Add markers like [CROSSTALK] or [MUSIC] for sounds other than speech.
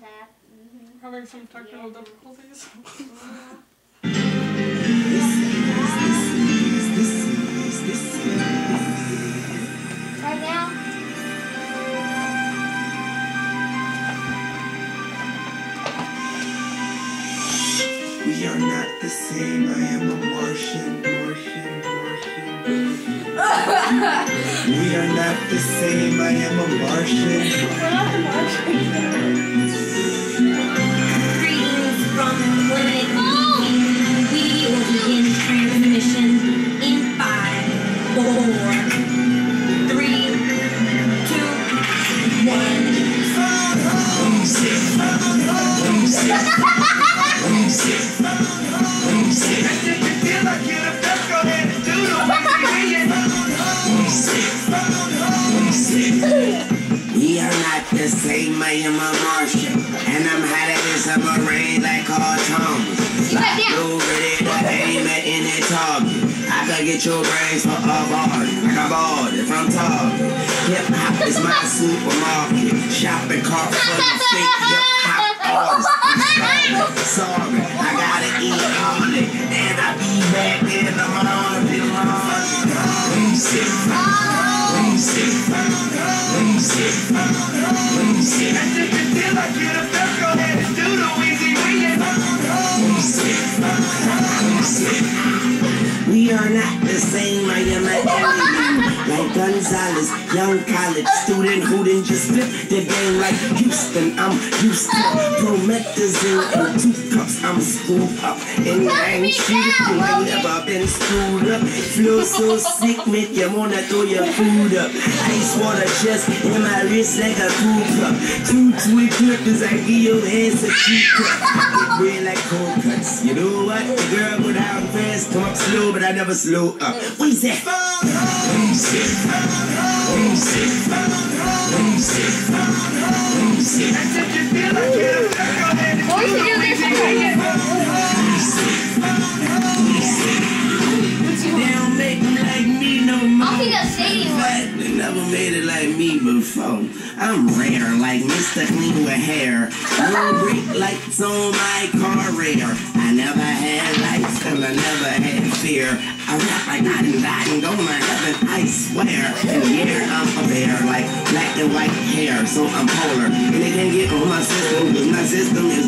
that. Mm -hmm. Having some technical yeah. difficulties. [LAUGHS] We are not the same. I am a Martian, Martian, Martian. we are not the same. I am a Martian. We're not the Martians. Greetings from the planet. We will begin transmission in five, four, three, two, one. We are not the same. I am a Martian. And I'm hotter than summer rain like Carl Thomas. Now. Blue ready to aim at any target. I can get your brains for a bar. Like a bought it from Target. Hip hop is my supermarket. Shopping cart full of fake hip hop artists. I'm sorry, I gotta eat all it. And I be back in the morning. We are not the same, I am a. Like Gonzalez, young college student who didn't just flip the game like Houston. I'm Houston, promethazine and two cups. I'm schooled up in gang shit. You ain't never been schooled up. Feel so sick, make you wanna throw your food up. Ice water just in my wrist like a cool cup. Two twig clippers, I give your hands a cheap cup. Red like cold cuts. You know what? The girl go down fast, come up slow, but I never slow up. What is that? Or they never made it like me before. I'm rare, like Mr. Clean with hair. No break lights on my car rare. I never had lights and I never had fear. I rap like I done died and go to heaven, I swear. And yeah, I'm a bear, like black and white hair, so I'm polar. And they can't get on my system, cause my system is